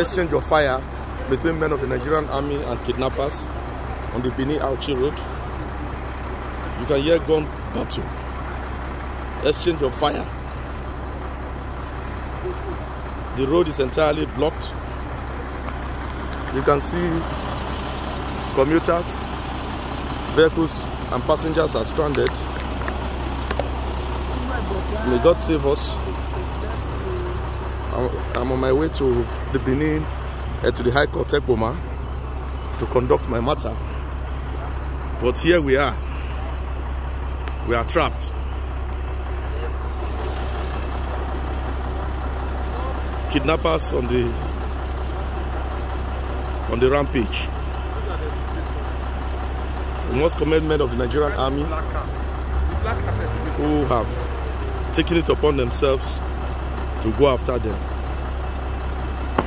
exchange of fire between men of the Nigerian army and kidnappers on the Benin Auchi road. You can hear gun battle. Exchange of fire. The road is entirely blocked. You can see commuters, vehicles, and passengers are stranded. May God save us. I'm, on my way to the Benin, uh, to the High Court Ekpoma, to conduct my matter. But here we are. We are trapped. Kidnappers on the on the rampage. We must commend men of the Nigerian army who have taken it upon themselves to go after them.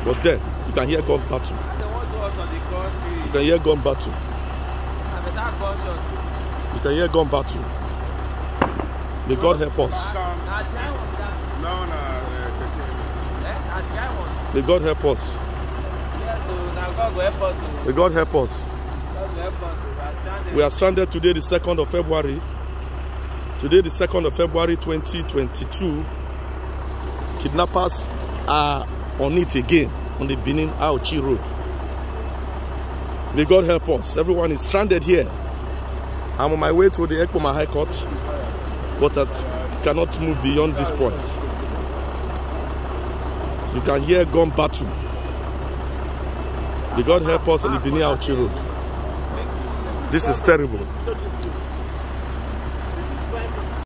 But then, you can hear gun battle. You can hear gun battle. You can hear gun battle. May God help us. May God help us. May God help us. We are stranded today, the 2nd of February. Today, the 2nd of February 2022. Kidnappers are on it again on the Benin Auchi Road. May God help us. Everyone is stranded here. I'm on my way to the Ekpoma High Court, but I cannot move beyond this point. You can hear gun battle. May God help us on the Benin Auchi Road. This is terrible.